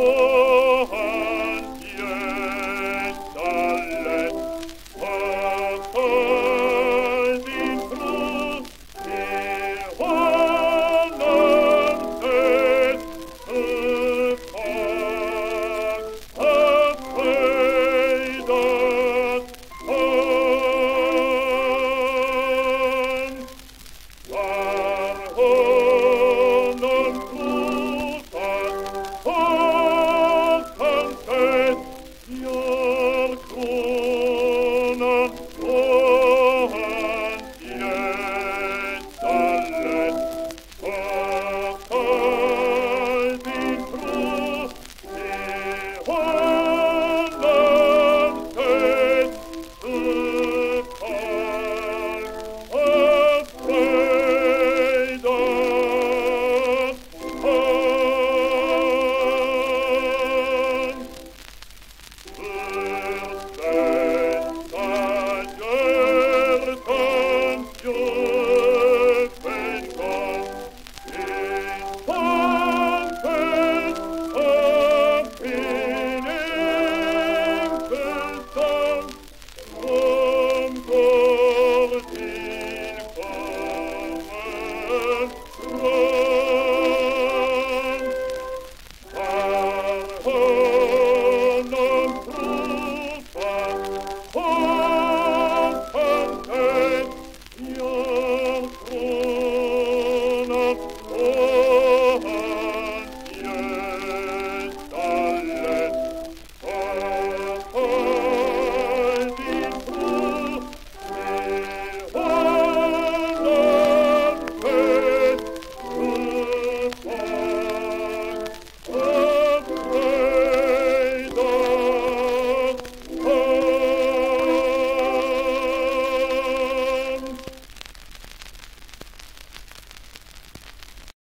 Oh. Fran, Fran,